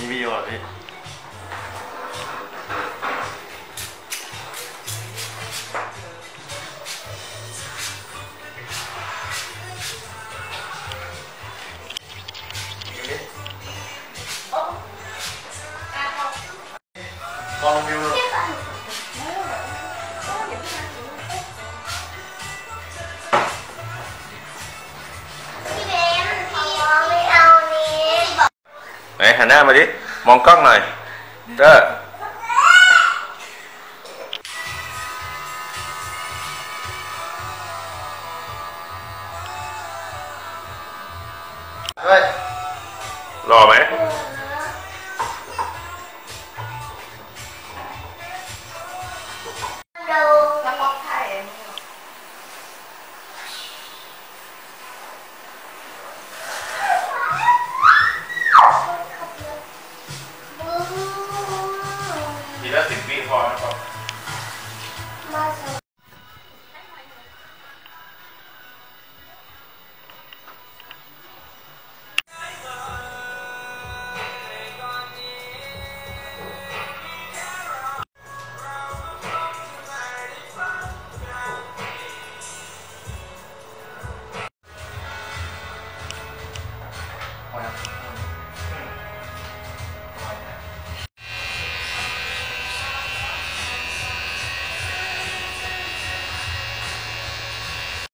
你比我比。光溜溜。Này, หันหน้ามาดิ มองกล้องหน่อยเด้อหล่อไหม 好呀。